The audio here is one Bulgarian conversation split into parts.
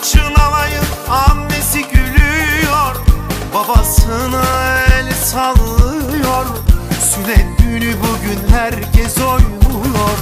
Açın alayın annesi gülüyor. Babasına el sallıyor. Sünnet günü bugün herkes oynuyor.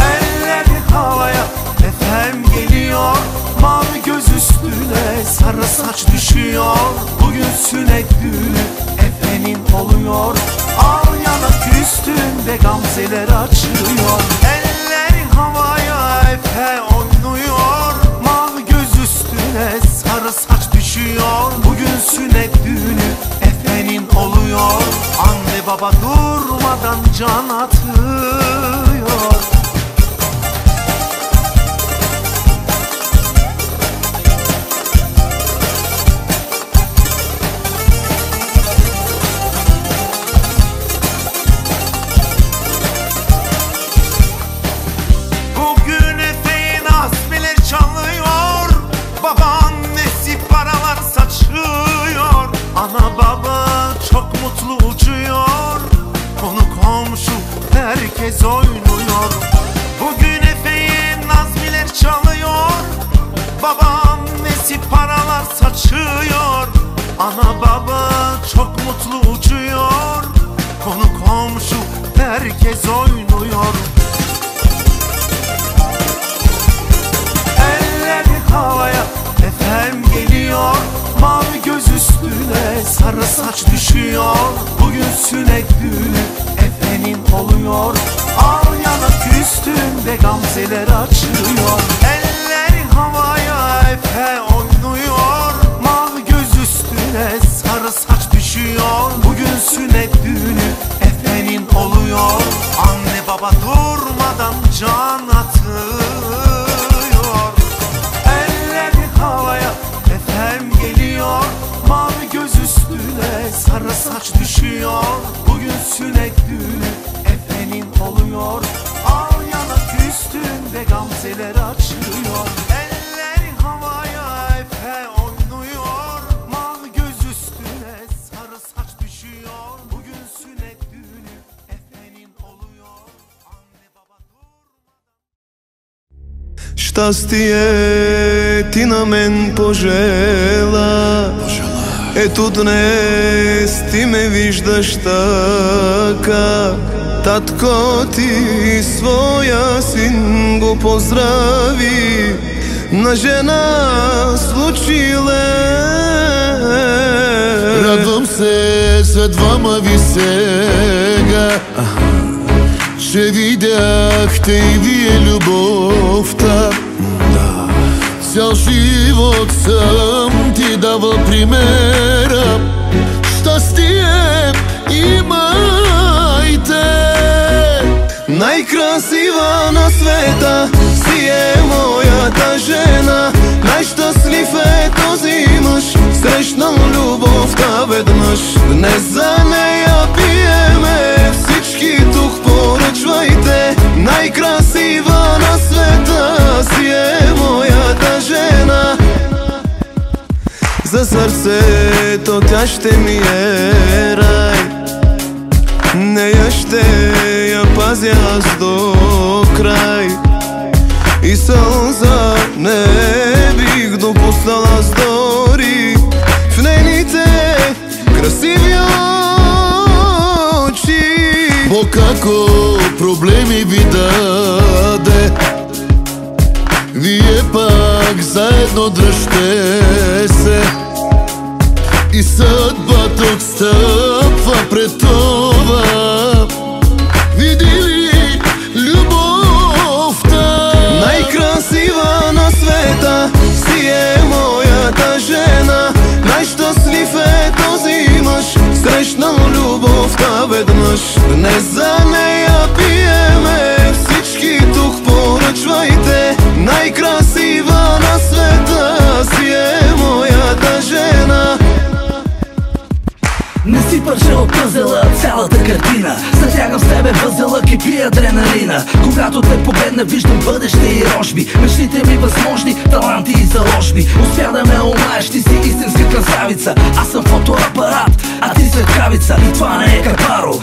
Eller havaya efem geliyor. Mavi göz üstüne sarı saç düşüyor. Bugün sünnet günü efenin oluyor. Al yanak üstünde gamzeler açıyor can atır. Babaannesi paralar saçıyor? Ana baba çok mutlu uçuyor. Konu komşu herkes oynuyor. Eller havaya efem geliyor. Mavi göz üstüne baba durmadan can atıyor. Eller havaya efem geliyor. Mavi göz üstüne sarı saç düşüyor. Bugün sünnet düğünü efenin oluyor. Al yanak üstünde gamzeler açıyor Щастие ти на мен пожела. Ето днес ти ме виждаш така. Татко ти своя син го поздрави. На жена случиле. Радвам се за двама ви сега. Че видяхте и вие любовта Цял живот съм ти давал примера. Щастие имайте. Най-красива на света си е моята жена. Най-щастлив е този мъж. Срещнал любовта веднъж. Днес За сърцето тя ще ми е рай. Нея ще я пазя аз до край. И сълза не бих допуснал аз дори. В нейните красиви очи. Бог ако проблеми ви даде. Вие пак заедно дръжте се. И съдбата отстъпва пред това. Види ли любовта? Най-красива на света си е моята жена. Най-щастлив е този мъж. Срещнал любовта веднъж. Днес пържа от пъзела цялата картина. За Натягам с тебе възела кипи адреналина. Когато те погледна виждам бъдеще и рожби. Мечтите ми възможни, таланти и заложби. Успя да ме омаеш, ти си истинска красавица. Аз съм фотоапарат, а ти светкавица. И това не е капаро,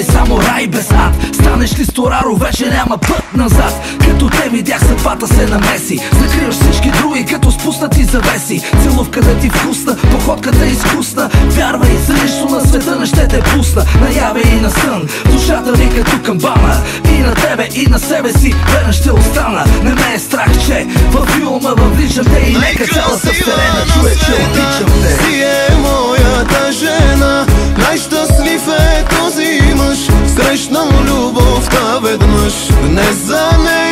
ами само рай без ад. Станеш ли стораро, вече няма път назад. Като те видях съдбата се намеси. Закриваш всички други, като спуснати завеси. Целувката ти вкусна, походката е изкусна. Вярвай, за нищо на света не ще те пусна. Наяве и на сън, душата ми като камбана. И на тебе, и на себе си, верен ще остана. Не ме е страх, че във филма въвличам те И нека цялата вселена чуе, че обичам те. Си е моята жена Най-щастлив е Срещнал любовта веднъж Днес за нея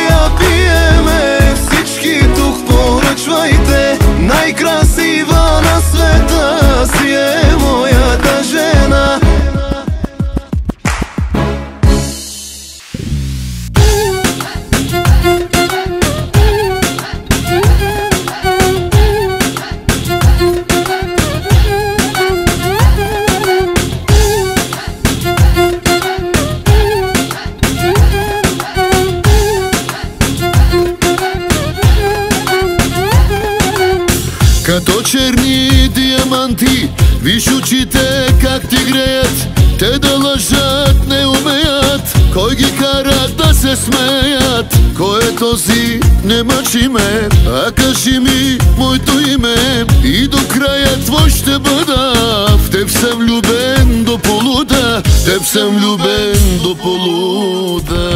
очите как ти греят Те да лъжат не умеят. Кой ги кара да се смеят? Кой е този не мъчи ме? А кажи ми моето име И до края твой ще бъда. В теб съм влюбен до полуда В теб съм влюбен до полуда